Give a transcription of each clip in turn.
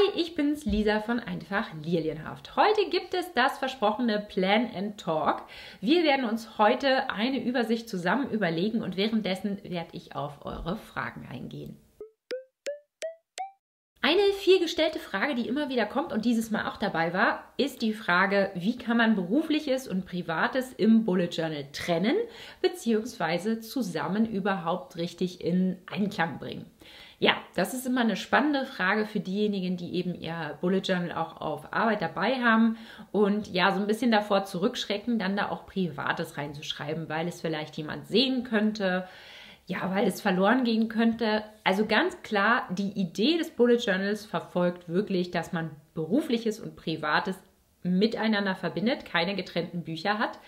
Hi, ich bin's Lisa von Einfach Lilienhaft. Heute gibt es das versprochene Plan and Talk. Wir werden uns heute eine Übersicht zusammen überlegen und währenddessen werde ich auf eure Fragen eingehen. Eine viel gestellte Frage, die immer wieder kommt und dieses Mal auch dabei war, ist die Frage, wie kann man berufliches und privates im Bullet Journal trennen bzw. zusammen überhaupt richtig in Einklang bringen. Ja, das ist immer eine spannende Frage für diejenigen, die eben ihr Bullet Journal auch auf Arbeit dabei haben und ja, so ein bisschen davor zurückschrecken, dann da auch Privates reinzuschreiben, weil es vielleicht jemand sehen könnte, ja, weil es verloren gehen könnte. Also ganz klar, die Idee des Bullet Journals verfolgt wirklich, dass man berufliches und privates miteinander verbindet, keine getrennten Bücher hat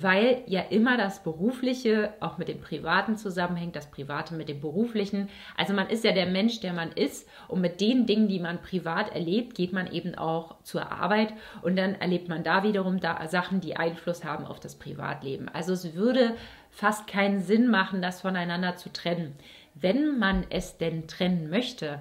weil ja immer das Berufliche auch mit dem Privaten zusammenhängt, das Private mit dem Beruflichen. Also man ist ja der Mensch, der man ist und mit den Dingen, die man privat erlebt, geht man eben auch zur Arbeit und dann erlebt man da wiederum da Sachen, die Einfluss haben auf das Privatleben. Also es würde fast keinen Sinn machen, das voneinander zu trennen. Wenn man es denn trennen möchte,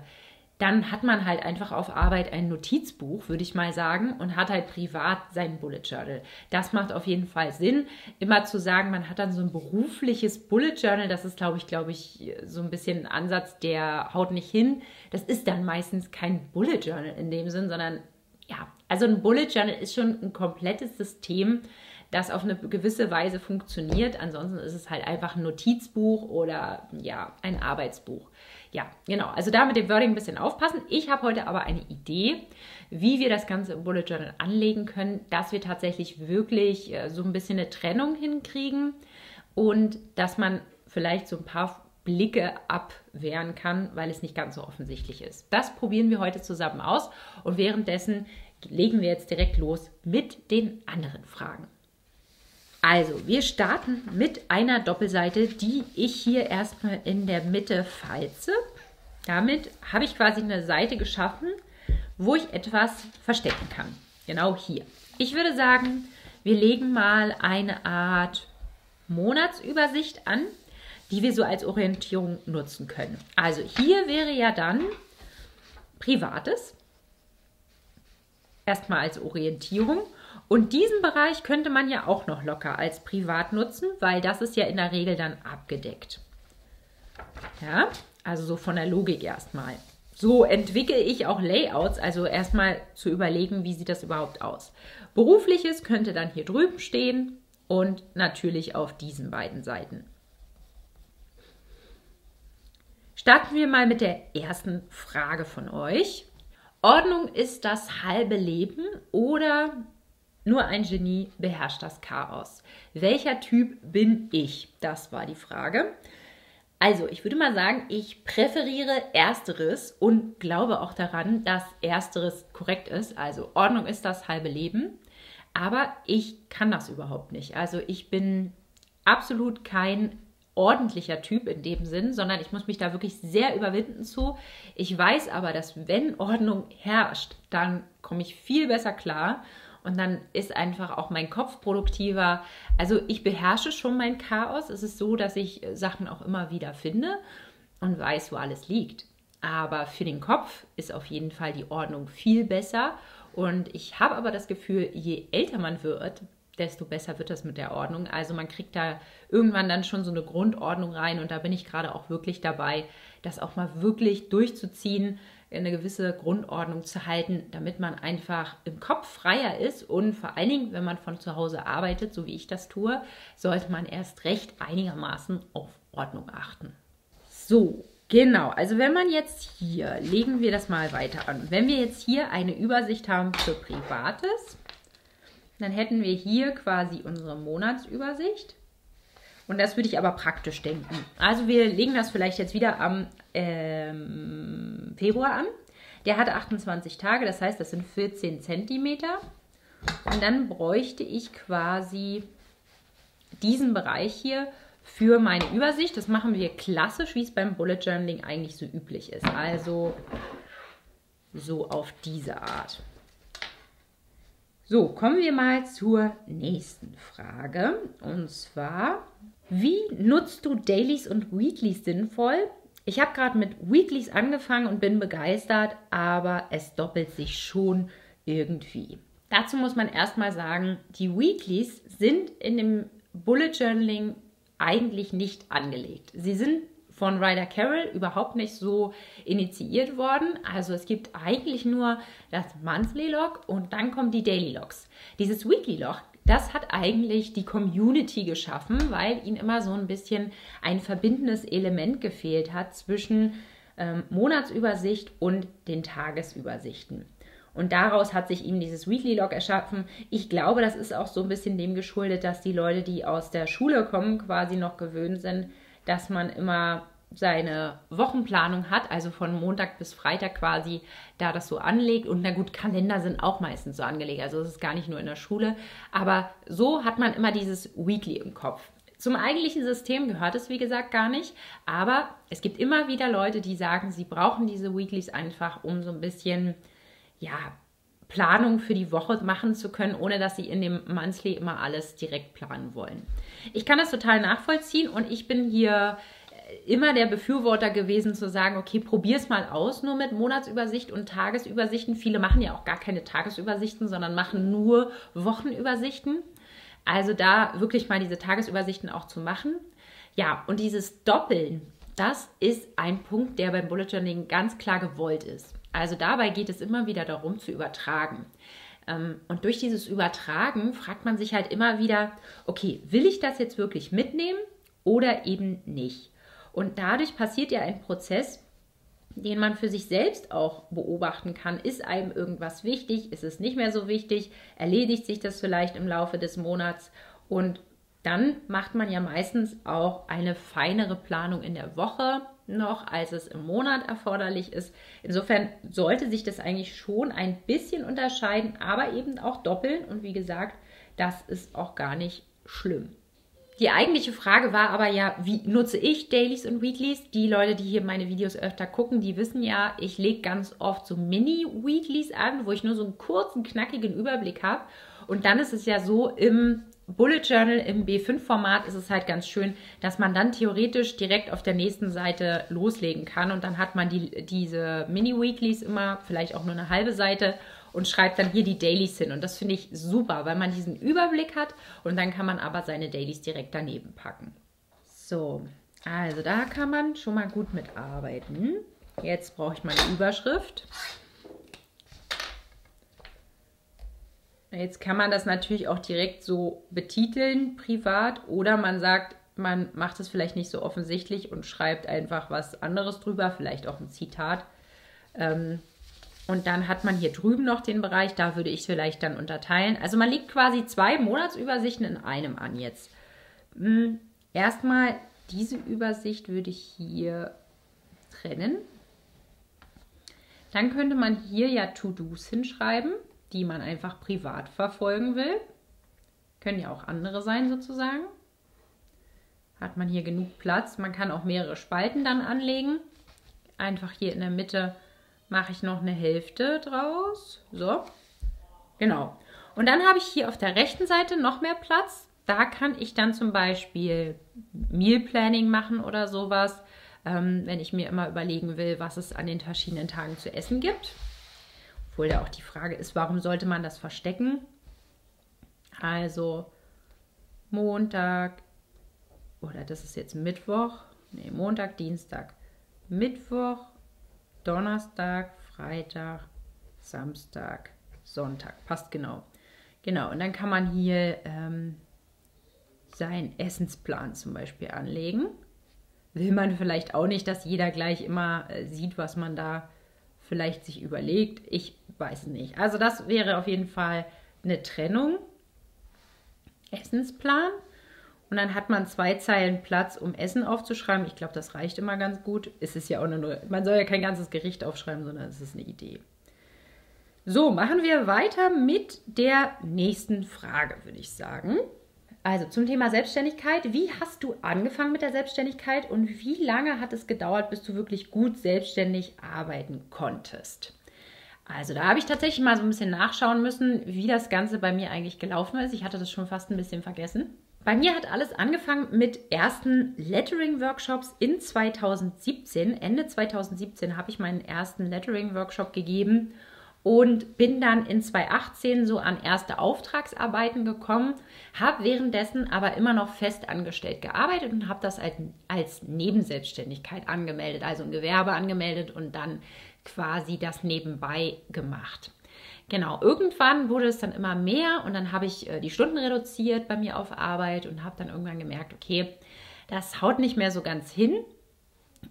dann hat man halt einfach auf Arbeit ein Notizbuch, würde ich mal sagen, und hat halt privat sein Bullet Journal. Das macht auf jeden Fall Sinn. Immer zu sagen, man hat dann so ein berufliches Bullet Journal, das ist, glaube ich, glaube ich, so ein bisschen ein Ansatz, der haut nicht hin. Das ist dann meistens kein Bullet Journal in dem Sinn, sondern ja, also ein Bullet Journal ist schon ein komplettes System, das auf eine gewisse Weise funktioniert. Ansonsten ist es halt einfach ein Notizbuch oder ja, ein Arbeitsbuch. Ja, genau. Also da mit dem Wording ein bisschen aufpassen. Ich habe heute aber eine Idee, wie wir das Ganze im Bullet Journal anlegen können, dass wir tatsächlich wirklich äh, so ein bisschen eine Trennung hinkriegen und dass man vielleicht so ein paar Blicke abwehren kann, weil es nicht ganz so offensichtlich ist. Das probieren wir heute zusammen aus und währenddessen legen wir jetzt direkt los mit den anderen Fragen. Also, wir starten mit einer Doppelseite, die ich hier erstmal in der Mitte falze. Damit habe ich quasi eine Seite geschaffen, wo ich etwas verstecken kann. Genau hier. Ich würde sagen, wir legen mal eine Art Monatsübersicht an, die wir so als Orientierung nutzen können. Also hier wäre ja dann Privates. Erstmal als Orientierung. Und diesen Bereich könnte man ja auch noch locker als privat nutzen, weil das ist ja in der Regel dann abgedeckt. Ja, also so von der Logik erstmal. So entwickle ich auch Layouts, also erstmal zu überlegen, wie sieht das überhaupt aus. Berufliches könnte dann hier drüben stehen und natürlich auf diesen beiden Seiten. Starten wir mal mit der ersten Frage von euch. Ordnung ist das halbe Leben oder nur ein Genie beherrscht das Chaos. Welcher Typ bin ich? Das war die Frage. Also, ich würde mal sagen, ich präferiere Ersteres und glaube auch daran, dass Ersteres korrekt ist. Also, Ordnung ist das halbe Leben. Aber ich kann das überhaupt nicht. Also, ich bin absolut kein ordentlicher Typ in dem Sinn, sondern ich muss mich da wirklich sehr überwinden zu. Ich weiß aber, dass wenn Ordnung herrscht, dann komme ich viel besser klar und dann ist einfach auch mein Kopf produktiver. Also ich beherrsche schon mein Chaos. Es ist so, dass ich Sachen auch immer wieder finde und weiß, wo alles liegt. Aber für den Kopf ist auf jeden Fall die Ordnung viel besser. Und ich habe aber das Gefühl, je älter man wird, desto besser wird das mit der Ordnung. Also man kriegt da irgendwann dann schon so eine Grundordnung rein und da bin ich gerade auch wirklich dabei, das auch mal wirklich durchzuziehen, eine gewisse Grundordnung zu halten, damit man einfach im Kopf freier ist und vor allen Dingen, wenn man von zu Hause arbeitet, so wie ich das tue, sollte man erst recht einigermaßen auf Ordnung achten. So, Genau, also wenn man jetzt hier, legen wir das mal weiter an, wenn wir jetzt hier eine Übersicht haben für Privates, dann hätten wir hier quasi unsere Monatsübersicht. Und das würde ich aber praktisch denken. Also wir legen das vielleicht jetzt wieder am ähm, Februar an. Der hat 28 Tage, das heißt, das sind 14 Zentimeter. Und dann bräuchte ich quasi diesen Bereich hier für meine Übersicht. Das machen wir klassisch, wie es beim Bullet Journaling eigentlich so üblich ist. Also so auf diese Art. So, kommen wir mal zur nächsten Frage. Und zwar, wie nutzt du Dailies und Weeklies sinnvoll? Ich habe gerade mit Weeklies angefangen und bin begeistert, aber es doppelt sich schon irgendwie. Dazu muss man erstmal sagen, die Weeklies sind in dem Bullet Journaling eigentlich nicht angelegt. Sie sind von Ryder Carroll überhaupt nicht so initiiert worden. Also es gibt eigentlich nur das Monthly Log und dann kommen die Daily Logs. Dieses Weekly Log, das hat eigentlich die Community geschaffen, weil ihnen immer so ein bisschen ein verbindendes Element gefehlt hat zwischen ähm, Monatsübersicht und den Tagesübersichten. Und daraus hat sich ihm dieses Weekly Log erschaffen. Ich glaube, das ist auch so ein bisschen dem geschuldet, dass die Leute, die aus der Schule kommen, quasi noch gewöhnt sind, dass man immer seine Wochenplanung hat, also von Montag bis Freitag quasi da das so anlegt. Und na gut, Kalender sind auch meistens so angelegt, also es ist gar nicht nur in der Schule. Aber so hat man immer dieses Weekly im Kopf. Zum eigentlichen System gehört es, wie gesagt, gar nicht. Aber es gibt immer wieder Leute, die sagen, sie brauchen diese Weeklies einfach, um so ein bisschen, ja, Planung für die Woche machen zu können, ohne dass sie in dem Monthly immer alles direkt planen wollen. Ich kann das total nachvollziehen und ich bin hier immer der Befürworter gewesen zu sagen, okay, probier es mal aus, nur mit Monatsübersicht und Tagesübersichten. Viele machen ja auch gar keine Tagesübersichten, sondern machen nur Wochenübersichten. Also da wirklich mal diese Tagesübersichten auch zu machen. Ja, und dieses Doppeln, das ist ein Punkt, der beim Bullet Journaling ganz klar gewollt ist. Also dabei geht es immer wieder darum zu übertragen. Ähm, und durch dieses Übertragen fragt man sich halt immer wieder, okay, will ich das jetzt wirklich mitnehmen oder eben nicht? Und dadurch passiert ja ein Prozess, den man für sich selbst auch beobachten kann. Ist einem irgendwas wichtig? Ist es nicht mehr so wichtig? Erledigt sich das vielleicht im Laufe des Monats? Und dann macht man ja meistens auch eine feinere Planung in der Woche noch, als es im Monat erforderlich ist. Insofern sollte sich das eigentlich schon ein bisschen unterscheiden, aber eben auch doppeln. Und wie gesagt, das ist auch gar nicht schlimm. Die eigentliche Frage war aber ja, wie nutze ich Dailies und Weeklies? Die Leute, die hier meine Videos öfter gucken, die wissen ja, ich lege ganz oft so Mini-Weeklies an, wo ich nur so einen kurzen, knackigen Überblick habe. Und dann ist es ja so, im Bullet Journal im B5-Format ist es halt ganz schön, dass man dann theoretisch direkt auf der nächsten Seite loslegen kann. Und dann hat man die, diese Mini-Weeklies immer, vielleicht auch nur eine halbe Seite und schreibt dann hier die Dailies hin. Und das finde ich super, weil man diesen Überblick hat und dann kann man aber seine Dailies direkt daneben packen. So, also da kann man schon mal gut mitarbeiten. Jetzt brauche ich meine Überschrift. Jetzt kann man das natürlich auch direkt so betiteln, privat, oder man sagt, man macht es vielleicht nicht so offensichtlich und schreibt einfach was anderes drüber, vielleicht auch ein Zitat. Ähm, und dann hat man hier drüben noch den Bereich, da würde ich vielleicht dann unterteilen. Also man legt quasi zwei Monatsübersichten in einem an jetzt. Hm, erstmal diese Übersicht würde ich hier trennen. Dann könnte man hier ja To-Dos hinschreiben, die man einfach privat verfolgen will. Können ja auch andere sein sozusagen. Hat man hier genug Platz. Man kann auch mehrere Spalten dann anlegen. Einfach hier in der Mitte mache ich noch eine Hälfte draus. So, genau. Und dann habe ich hier auf der rechten Seite noch mehr Platz. Da kann ich dann zum Beispiel Meal Planning machen oder sowas, ähm, wenn ich mir immer überlegen will, was es an den verschiedenen Tagen zu essen gibt. Obwohl da auch die Frage ist, warum sollte man das verstecken? Also Montag, oder das ist jetzt Mittwoch, nee, Montag, Dienstag, Mittwoch, Donnerstag, Freitag, Samstag, Sonntag. Passt genau. Genau, und dann kann man hier ähm, seinen Essensplan zum Beispiel anlegen. Will man vielleicht auch nicht, dass jeder gleich immer äh, sieht, was man da vielleicht sich überlegt. Ich weiß nicht. Also das wäre auf jeden Fall eine Trennung. Essensplan. Und dann hat man zwei Zeilen Platz, um Essen aufzuschreiben. Ich glaube, das reicht immer ganz gut. Es ist ja auch nur, man soll ja kein ganzes Gericht aufschreiben, sondern es ist eine Idee. So, machen wir weiter mit der nächsten Frage, würde ich sagen. Also zum Thema Selbstständigkeit. Wie hast du angefangen mit der Selbstständigkeit und wie lange hat es gedauert, bis du wirklich gut selbstständig arbeiten konntest? Also da habe ich tatsächlich mal so ein bisschen nachschauen müssen, wie das Ganze bei mir eigentlich gelaufen ist. Ich hatte das schon fast ein bisschen vergessen Bei mir hat alles angefangen mit ersten Lettering-Workshops in 2017. Ende 2017 habe ich meinen ersten Lettering-Workshop gegeben und bin dann in 2018 so an erste Auftragsarbeiten gekommen, habe währenddessen aber immer noch fest angestellt gearbeitet und habe das als, als Nebenselbstständigkeit angemeldet, also ein Gewerbe angemeldet und dann quasi das nebenbei gemacht. Genau, irgendwann wurde es dann immer mehr und dann habe ich äh, die Stunden reduziert bei mir auf Arbeit und habe dann irgendwann gemerkt, okay, das haut nicht mehr so ganz hin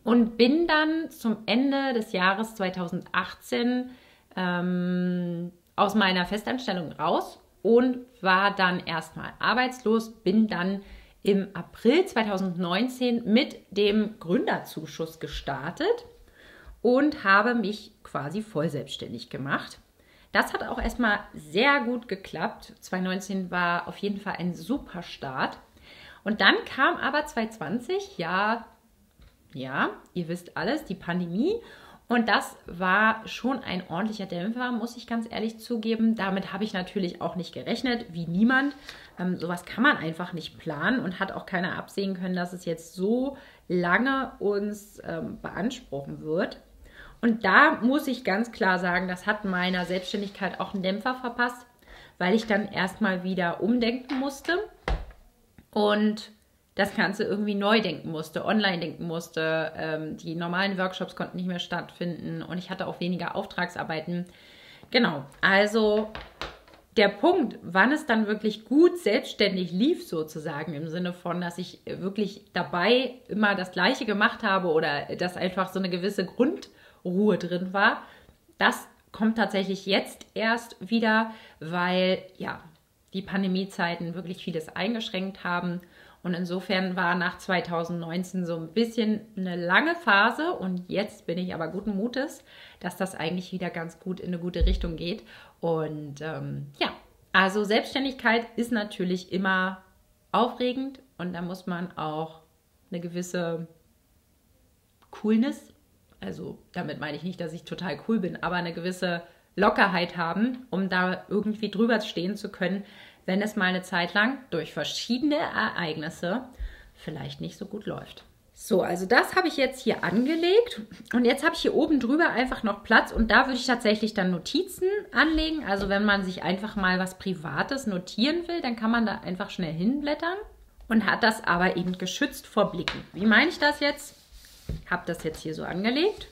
und bin dann zum Ende des Jahres 2018 ähm, aus meiner Festanstellung raus und war dann erstmal arbeitslos, bin dann im April 2019 mit dem Gründerzuschuss gestartet und habe mich quasi voll selbstständig gemacht. Das hat auch erstmal sehr gut geklappt. 2019 war auf jeden Fall ein super Start. Und dann kam aber 2020, ja, ja, ihr wisst alles, die Pandemie. Und das war schon ein ordentlicher Dämpfer, muss ich ganz ehrlich zugeben. Damit habe ich natürlich auch nicht gerechnet, wie niemand. Ähm, sowas kann man einfach nicht planen und hat auch keiner absehen können, dass es jetzt so lange uns ähm, beanspruchen wird. Und da muss ich ganz klar sagen, das hat meiner Selbstständigkeit auch einen Dämpfer verpasst, weil ich dann erstmal wieder umdenken musste und das Ganze irgendwie neu denken musste, online denken musste. Ähm, die normalen Workshops konnten nicht mehr stattfinden und ich hatte auch weniger Auftragsarbeiten. Genau, also der Punkt, wann es dann wirklich gut selbstständig lief, sozusagen, im Sinne von, dass ich wirklich dabei immer das Gleiche gemacht habe oder dass einfach so eine gewisse Grund- Ruhe drin war. Das kommt tatsächlich jetzt erst wieder, weil ja, die Pandemiezeiten wirklich vieles eingeschränkt haben. Und insofern war nach 2019 so ein bisschen eine lange Phase und jetzt bin ich aber guten Mutes, dass das eigentlich wieder ganz gut in eine gute Richtung geht. Und ähm, ja, also Selbstständigkeit ist natürlich immer aufregend und da muss man auch eine gewisse Coolness also damit meine ich nicht, dass ich total cool bin, aber eine gewisse Lockerheit haben, um da irgendwie drüber stehen zu können, wenn es mal eine Zeit lang durch verschiedene Ereignisse vielleicht nicht so gut läuft. So, also das habe ich jetzt hier angelegt und jetzt habe ich hier oben drüber einfach noch Platz und da würde ich tatsächlich dann Notizen anlegen. Also wenn man sich einfach mal was Privates notieren will, dann kann man da einfach schnell hinblättern und hat das aber eben geschützt vor Blicken. Wie meine ich das jetzt? Habe das jetzt hier so angelegt.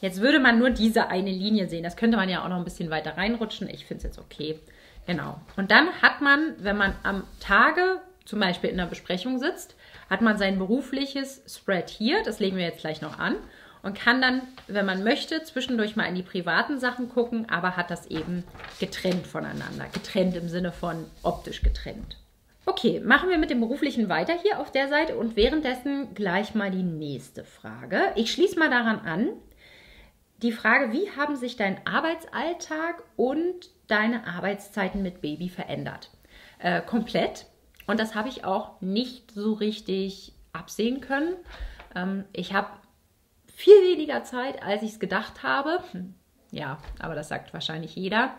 Jetzt würde man nur diese eine Linie sehen. Das könnte man ja auch noch ein bisschen weiter reinrutschen. Ich finde es jetzt okay. Genau. Und dann hat man, wenn man am Tage zum Beispiel in einer Besprechung sitzt, hat man sein berufliches Spread hier. Das legen wir jetzt gleich noch an. Und kann dann, wenn man möchte, zwischendurch mal in die privaten Sachen gucken, aber hat das eben getrennt voneinander. Getrennt im Sinne von optisch getrennt. Okay, machen wir mit dem beruflichen weiter hier auf der Seite und währenddessen gleich mal die nächste Frage. Ich schließe mal daran an. Die Frage, wie haben sich dein Arbeitsalltag und deine Arbeitszeiten mit Baby verändert? Äh, komplett. Und das habe ich auch nicht so richtig absehen können. Ähm, ich habe viel weniger Zeit, als ich es gedacht habe. Hm, ja, aber das sagt wahrscheinlich jeder.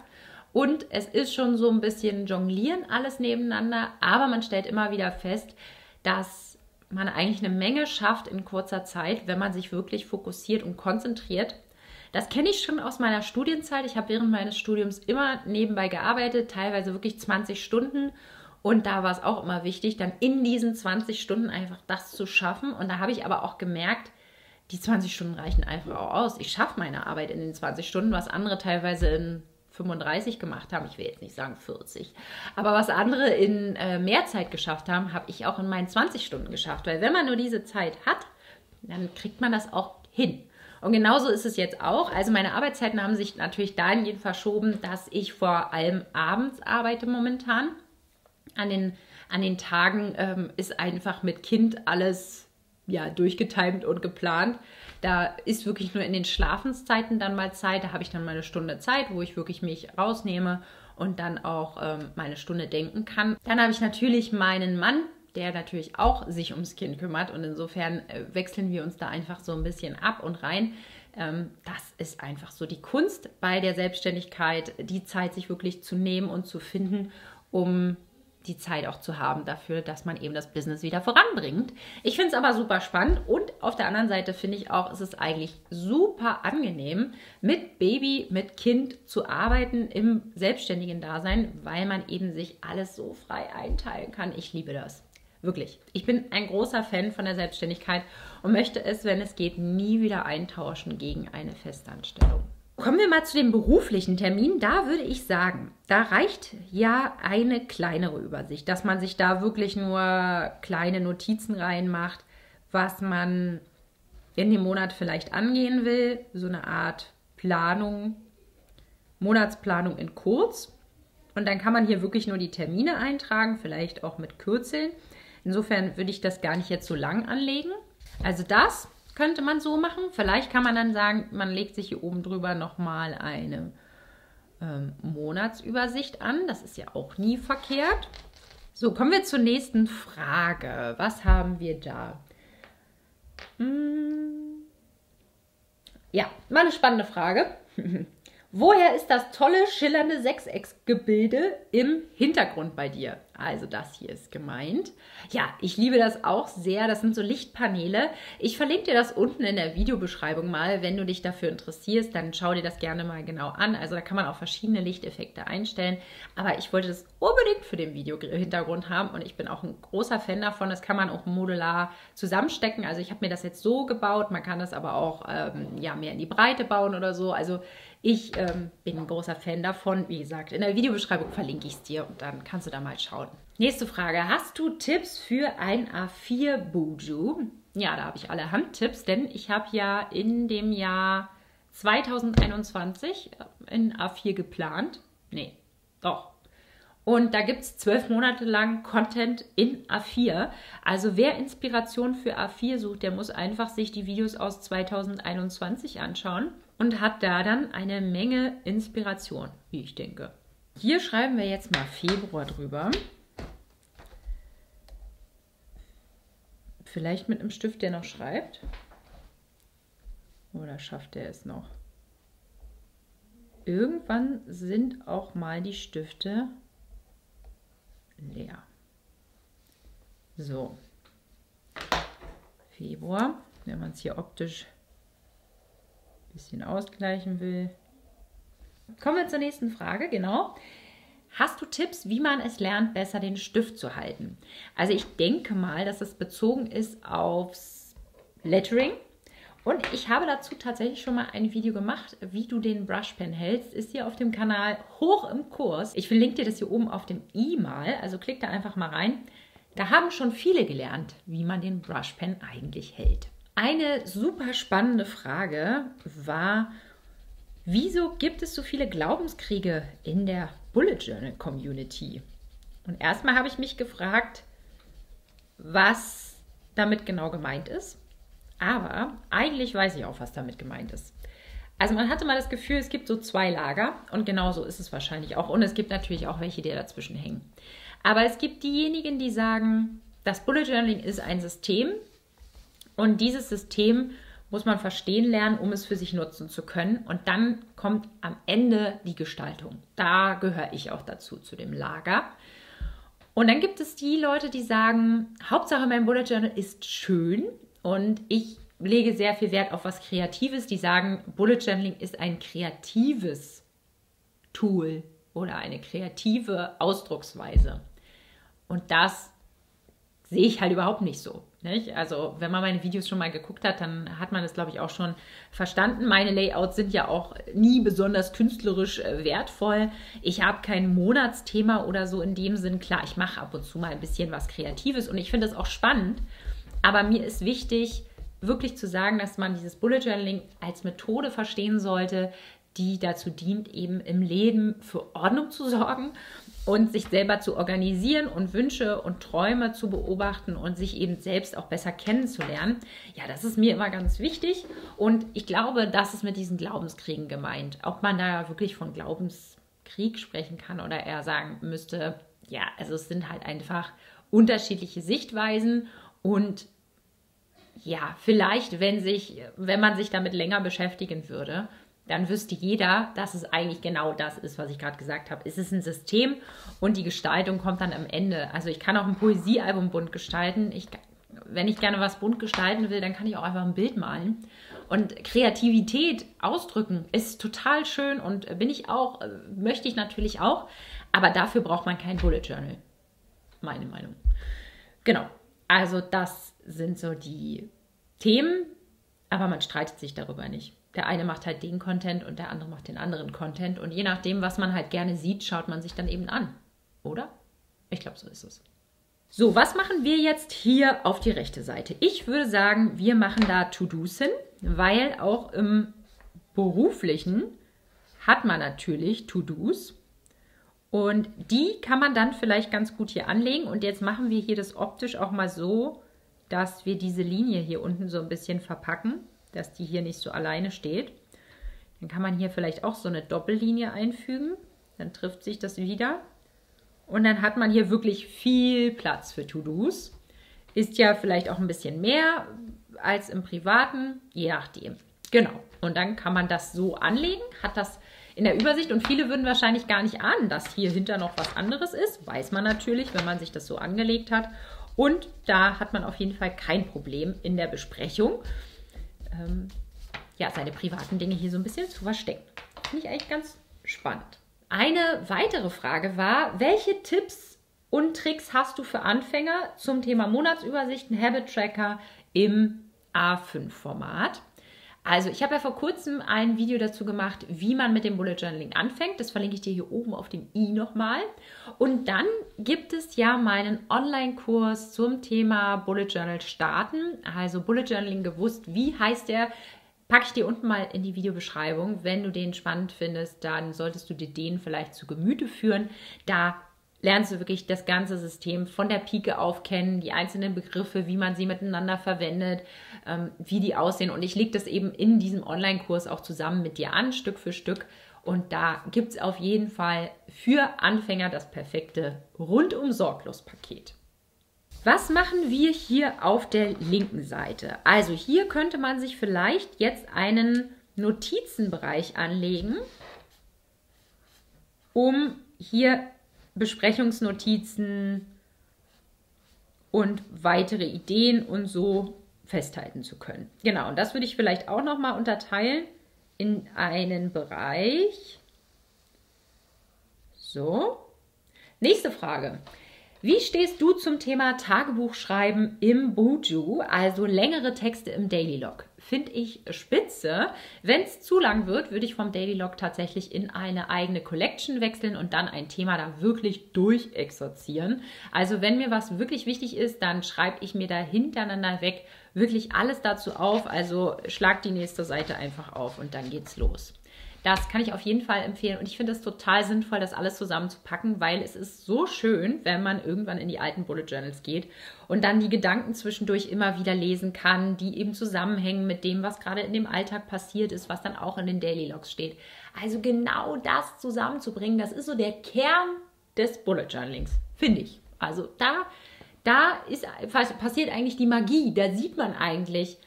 Und es ist schon so ein bisschen Jonglieren alles nebeneinander, aber man stellt immer wieder fest, dass man eigentlich eine Menge schafft in kurzer Zeit, wenn man sich wirklich fokussiert und konzentriert. Das kenne ich schon aus meiner Studienzeit. Ich habe während meines Studiums immer nebenbei gearbeitet, teilweise wirklich 20 Stunden. Und da war es auch immer wichtig, dann in diesen 20 Stunden einfach das zu schaffen. Und da habe ich aber auch gemerkt, die 20 Stunden reichen einfach auch aus. Ich schaffe meine Arbeit in den 20 Stunden, was andere teilweise in 35 gemacht haben, ich will jetzt nicht sagen 40, aber was andere in äh, mehr Zeit geschafft haben, habe ich auch in meinen 20 Stunden geschafft, weil wenn man nur diese Zeit hat, dann kriegt man das auch hin. Und genauso ist es jetzt auch. Also meine Arbeitszeiten haben sich natürlich dahingehend verschoben, dass ich vor allem abends arbeite momentan. An den, an den Tagen ähm, ist einfach mit Kind alles ja, durchgetimt und geplant. Da ist wirklich nur in den Schlafenszeiten dann mal Zeit. Da habe ich dann mal eine Stunde Zeit, wo ich wirklich mich rausnehme und dann auch ähm, meine Stunde denken kann. Dann habe ich natürlich meinen Mann, der natürlich auch sich ums Kind kümmert und insofern äh, wechseln wir uns da einfach so ein bisschen ab und rein. Ähm, das ist einfach so die Kunst bei der Selbstständigkeit, die Zeit sich wirklich zu nehmen und zu finden, um die Zeit auch zu haben dafür, dass man eben das Business wieder voranbringt. Ich finde es aber super spannend und auf der anderen Seite finde ich auch, es ist eigentlich super angenehm, mit Baby, mit Kind zu arbeiten im selbstständigen Dasein, weil man eben sich alles so frei einteilen kann. Ich liebe das. Wirklich. Ich bin ein großer Fan von der Selbstständigkeit und möchte es, wenn es geht, nie wieder eintauschen gegen eine Festanstellung. Kommen wir mal zu dem beruflichen Termin. Da würde ich sagen, da reicht ja eine kleinere Übersicht, dass man sich da wirklich nur kleine Notizen reinmacht, was man in dem Monat vielleicht angehen will. So eine Art Planung, Monatsplanung in kurz. Und dann kann man hier wirklich nur die Termine eintragen, vielleicht auch mit Kürzeln. Insofern würde ich das gar nicht jetzt so lang anlegen. Also das könnte man so machen. Vielleicht kann man dann sagen, man legt sich hier oben drüber nochmal eine ähm, Monatsübersicht an. Das ist ja auch nie verkehrt. So, kommen wir zur nächsten Frage. Was haben wir da? Hm. Ja, mal eine spannende Frage. Woher ist das tolle, schillernde Sechsecksgebilde im Hintergrund bei dir? Also das hier ist gemeint. Ja, ich liebe das auch sehr. Das sind so Lichtpaneele. Ich verlinke dir das unten in der Videobeschreibung mal. Wenn du dich dafür interessierst, dann schau dir das gerne mal genau an. Also da kann man auch verschiedene Lichteffekte einstellen. Aber ich wollte das unbedingt für den Video-Hintergrund haben und ich bin auch ein großer Fan davon. Das kann man auch modular zusammenstecken. Also ich habe mir das jetzt so gebaut. Man kann das aber auch ähm, ja, mehr in die Breite bauen oder so. Also ich ähm, bin ein großer Fan davon. Wie gesagt, in der Videobeschreibung verlinke ich es dir und dann kannst du da mal schauen. Nächste Frage. Hast du Tipps für ein A4 Buju? Ja, da habe ich alle Handtipps, denn ich habe ja in dem Jahr 2021 in A4 geplant. Nee, doch. Und da gibt es zwölf Monate lang Content in A4. Also wer Inspiration für A4 sucht, der muss einfach sich die Videos aus 2021 anschauen und hat da dann eine Menge Inspiration, wie ich denke. Hier schreiben wir jetzt mal Februar drüber. Vielleicht mit einem Stift, der noch schreibt. Oder schafft er es noch? Irgendwann sind auch mal die Stifte leer. So. Februar, wenn man es hier optisch bisschen ausgleichen will. Kommen wir zur nächsten Frage, genau. Hast du Tipps, wie man es lernt, besser den Stift zu halten? Also ich denke mal, dass es bezogen ist aufs Lettering. Und ich habe dazu tatsächlich schon mal ein Video gemacht, wie du den Brushpen hältst. Ist hier auf dem Kanal hoch im Kurs. Ich verlinke dir das hier oben auf dem i mal. Also klick da einfach mal rein. Da haben schon viele gelernt, wie man den Brushpen eigentlich hält. Eine super spannende Frage war, wieso gibt es so viele Glaubenskriege in der Bullet Journal Community? Und erstmal habe ich mich gefragt, was damit genau gemeint ist. Aber eigentlich weiß ich auch, was damit gemeint ist. Also man hatte mal das Gefühl, es gibt so zwei Lager und genau so ist es wahrscheinlich auch. Und es gibt natürlich auch welche, die dazwischen hängen. Aber es gibt diejenigen, die sagen, das Bullet Journaling ist ein System, und dieses System muss man verstehen lernen, um es für sich nutzen zu können. Und dann kommt am Ende die Gestaltung. Da gehöre ich auch dazu, zu dem Lager. Und dann gibt es die Leute, die sagen, Hauptsache mein Bullet Journal ist schön und ich lege sehr viel Wert auf was Kreatives. Die sagen, Bullet Journaling ist ein kreatives Tool oder eine kreative Ausdrucksweise. Und das sehe ich halt überhaupt nicht so. Nicht? Also, wenn man meine Videos schon mal geguckt hat, dann hat man das, glaube ich, auch schon verstanden. Meine Layouts sind ja auch nie besonders künstlerisch äh, wertvoll. Ich habe kein Monatsthema oder so in dem Sinn. Klar, ich mache ab und zu mal ein bisschen was Kreatives und ich finde das auch spannend. Aber mir ist wichtig, wirklich zu sagen, dass man dieses Bullet Journaling als Methode verstehen sollte, die dazu dient, eben im Leben für Ordnung zu sorgen und sich selber zu organisieren und Wünsche und Träume zu beobachten und sich eben selbst auch besser kennenzulernen. Ja, das ist mir immer ganz wichtig und ich glaube, das ist mit diesen Glaubenskriegen gemeint. Ob man da wirklich von Glaubenskrieg sprechen kann oder eher sagen müsste, ja, also es sind halt einfach unterschiedliche Sichtweisen und ja, vielleicht, wenn sich, wenn man sich damit länger beschäftigen würde, dann wüsste jeder, dass es eigentlich genau das ist, was ich gerade gesagt habe. Es ist ein System und die Gestaltung kommt dann am Ende. Also ich kann auch ein Poesiealbum bunt gestalten. Ich, wenn ich gerne was bunt gestalten will, dann kann ich auch einfach ein Bild malen. Und Kreativität ausdrücken ist total schön und bin ich auch, möchte ich natürlich auch. Aber dafür braucht man kein Bullet Journal. Meine Meinung. Genau. Also das sind so die Themen, aber man streitet sich darüber nicht. Der eine macht halt den Content und der andere macht den anderen Content. Und je nachdem, was man halt gerne sieht, schaut man sich dann eben an. Oder? Ich glaube, so ist es. So, was machen wir jetzt hier auf die rechte Seite? Ich würde sagen, wir machen da To-Dos hin, weil auch im beruflichen hat man natürlich To-Dos. Und die kann man dann vielleicht ganz gut hier anlegen. Und jetzt machen wir hier das optisch auch mal so, dass wir diese Linie hier unten so ein bisschen verpacken, dass die hier nicht so alleine steht. Dann kann man hier vielleicht auch so eine Doppellinie einfügen. Dann trifft sich das wieder. Und dann hat man hier wirklich viel Platz für To-Dos. Ist ja vielleicht auch ein bisschen mehr als im Privaten, je nachdem. Genau. Und dann kann man das so anlegen, hat das in der Übersicht und viele würden wahrscheinlich gar nicht ahnen, dass hier hinter noch was anderes ist. Weiß man natürlich, wenn man sich das so angelegt hat. Und da hat man auf jeden Fall kein Problem in der Besprechung, ähm, ja, seine privaten Dinge hier so ein bisschen zu verstecken. Finde ich eigentlich ganz spannend. Eine weitere Frage war, welche Tipps und Tricks hast du für Anfänger zum Thema Monatsübersichten, Habit Tracker im A5-Format? Also, ich habe ja vor kurzem ein Video dazu gemacht, wie man mit dem Bullet Journaling anfängt. Das verlinke ich dir hier oben auf dem i nochmal. Und dann gibt es ja meinen Online-Kurs zum Thema Bullet Journal starten. Also Bullet Journaling gewusst, wie heißt der? Packe ich dir unten mal in die Videobeschreibung. Wenn du den spannend findest, dann solltest du dir den vielleicht zu Gemüte führen. Da lernst du wirklich das ganze System von der Pike auf kennen, die einzelnen Begriffe, wie man sie miteinander verwendet, ähm, wie die aussehen. Und ich lege das eben in diesem Online-Kurs auch zusammen mit dir an, Stück für Stück. Und da gibt es auf jeden Fall für Anfänger das perfekte rundum sorglos Paket. Was machen wir hier auf der linken Seite? Also hier könnte man sich vielleicht jetzt einen Notizenbereich anlegen, um hier Besprechungsnotizen und weitere Ideen und so festhalten zu können. Genau, und das würde ich vielleicht auch nochmal unterteilen in einen Bereich. So. Nächste Frage. Wie stehst du zum Thema Tagebuchschreiben im Buju, also längere Texte im Daily Log? Finde ich spitze. Wenn es zu lang wird, würde ich vom Daily Log tatsächlich in eine eigene Collection wechseln und dann ein Thema da wirklich durchexerzieren. Also wenn mir was wirklich wichtig ist, dann schreibe ich mir da hintereinander weg wirklich alles dazu auf. Also schlag die nächste Seite einfach auf und dann geht's los. Das kann ich auf jeden Fall empfehlen und ich finde es total sinnvoll, das alles zusammenzupacken, weil es ist so schön, wenn man irgendwann in die alten Bullet Journals geht und dann die Gedanken zwischendurch immer wieder lesen kann, die eben zusammenhängen mit dem, was gerade in dem Alltag passiert ist, was dann auch in den Daily Logs steht. Also genau das zusammenzubringen, das ist so der Kern des Bullet Journalings, finde ich. Also da, da ist, passiert eigentlich die Magie, da sieht man eigentlich,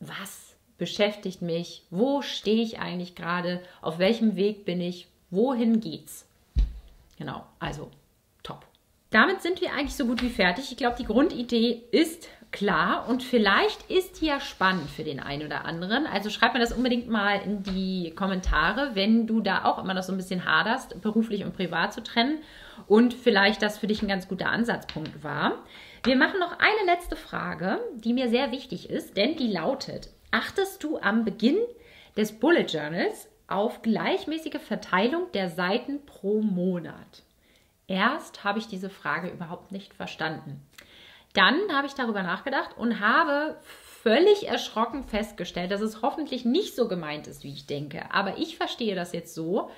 was beschäftigt mich, wo stehe ich eigentlich gerade, auf welchem Weg bin ich, wohin geht's. Genau, also top. Damit sind wir eigentlich so gut wie fertig. Ich glaube, die Grundidee ist klar und vielleicht ist die ja spannend für den einen oder anderen. Also schreib mir das unbedingt mal in die Kommentare, wenn du da auch immer noch so ein bisschen haderst, beruflich und privat zu trennen und vielleicht das für dich ein ganz guter Ansatzpunkt war. Wir machen noch eine letzte Frage, die mir sehr wichtig ist, denn die lautet, achtest du am Beginn des Bullet Journals auf gleichmäßige Verteilung der Seiten pro Monat. Erst habe ich diese Frage überhaupt nicht verstanden. Dann habe ich darüber nachgedacht und habe völlig erschrocken festgestellt, dass es hoffentlich nicht so gemeint ist, wie ich denke. Aber ich verstehe das jetzt so,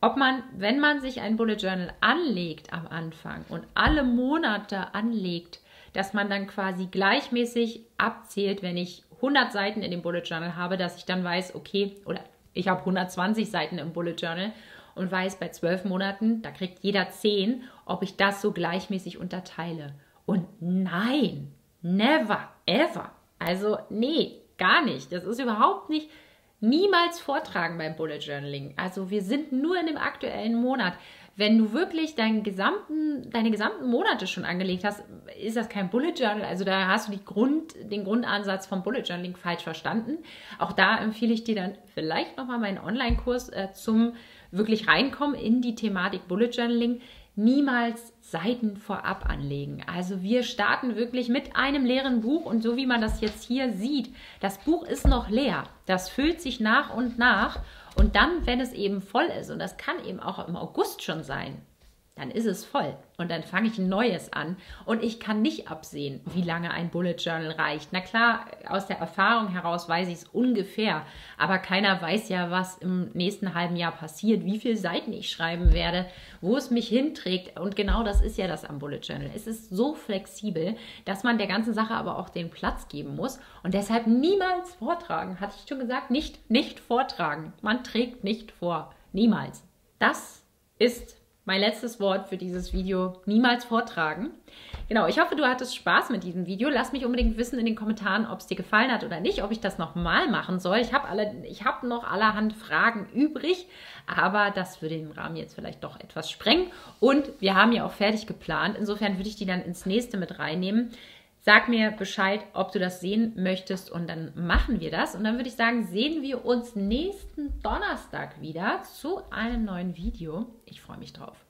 ob man, wenn man sich ein Bullet Journal anlegt am Anfang und alle Monate anlegt, dass man dann quasi gleichmäßig abzählt, wenn ich 100 Seiten in dem Bullet Journal habe, dass ich dann weiß, okay, oder ich habe 120 Seiten im Bullet Journal und weiß bei 12 Monaten, da kriegt jeder 10, ob ich das so gleichmäßig unterteile. Und nein, never, ever. Also nee, gar nicht. Das ist überhaupt nicht niemals vortragen beim Bullet Journaling. Also wir sind nur in dem aktuellen Monat. Wenn du wirklich deinen gesamten, deine gesamten Monate schon angelegt hast, ist das kein Bullet Journal. Also da hast du Grund, den Grundansatz vom Bullet Journaling falsch verstanden. Auch da empfehle ich dir dann vielleicht nochmal meinen Online-Kurs äh, zum wirklich reinkommen in die Thematik Bullet Journaling niemals Seiten vorab anlegen. Also wir starten wirklich mit einem leeren Buch und so wie man das jetzt hier sieht, das Buch ist noch leer. Das füllt sich nach und nach und dann, wenn es eben voll ist, und das kann eben auch im August schon sein, dann ist es voll und dann fange ich ein neues an und ich kann nicht absehen, wie lange ein Bullet Journal reicht. Na klar, aus der Erfahrung heraus weiß ich es ungefähr, aber keiner weiß ja, was im nächsten halben Jahr passiert, wie viele Seiten ich schreiben werde, wo es mich hinträgt und genau das ist ja das am Bullet Journal. Es ist so flexibel, dass man der ganzen Sache aber auch den Platz geben muss und deshalb niemals vortragen, hatte ich schon gesagt, nicht nicht vortragen. Man trägt nicht vor, niemals. Das ist mein letztes Wort für dieses Video niemals vortragen. Genau, ich hoffe, du hattest Spaß mit diesem Video. Lass mich unbedingt wissen in den Kommentaren, ob es dir gefallen hat oder nicht, ob ich das nochmal machen soll. Ich habe hab noch allerhand Fragen übrig, aber das würde den Rahmen jetzt vielleicht doch etwas sprengen. Und wir haben ja auch fertig geplant. Insofern würde ich die dann ins nächste mit reinnehmen. Sag mir Bescheid, ob du das sehen möchtest und dann machen wir das. Und dann würde ich sagen, sehen wir uns nächsten Donnerstag wieder zu einem neuen Video. Ich freue mich drauf.